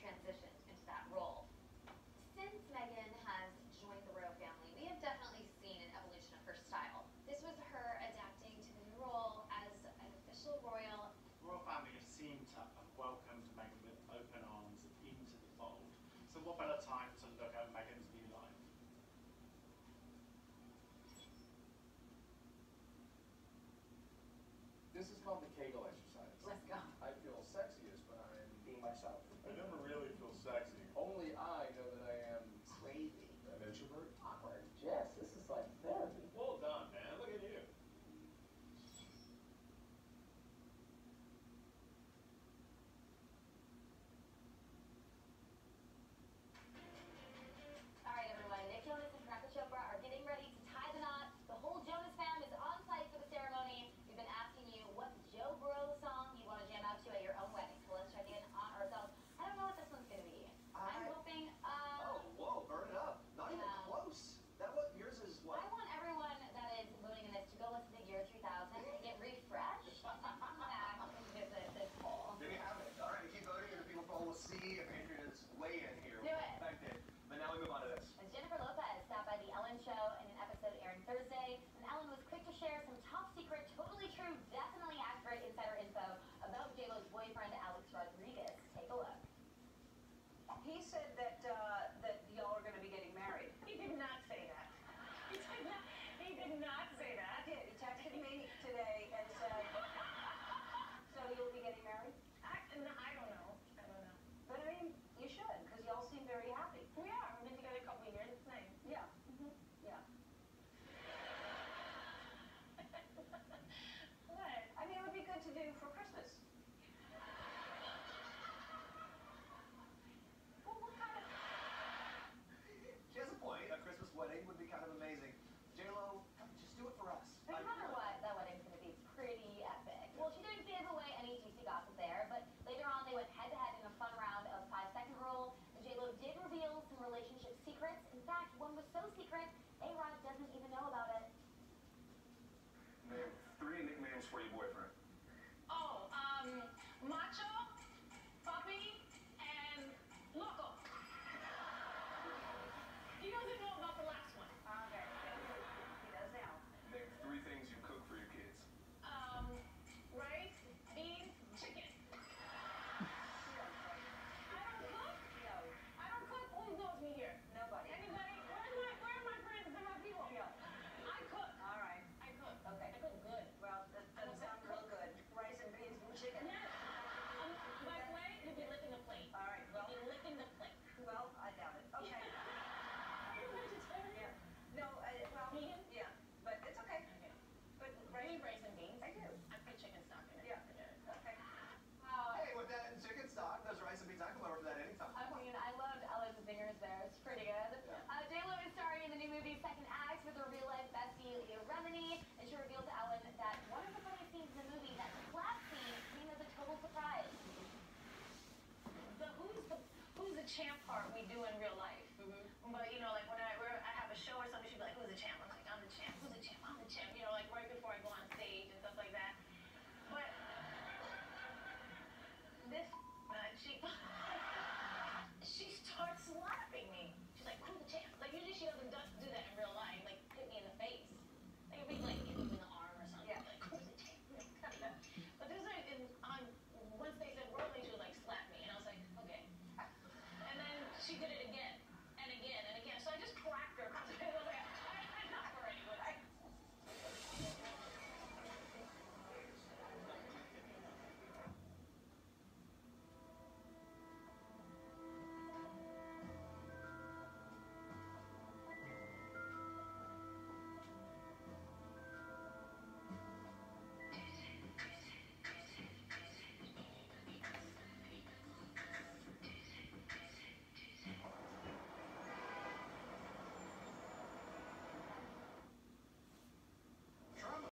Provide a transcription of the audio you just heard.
transition. Jennifer Lopez stopped by the Ellen Show in an episode airing Thursday, and Ellen was quick to share some so secret, A-Rod doesn't even know about it. I have three nicknames for your boyfriend. Oh, um, Macho champ part we do in real life.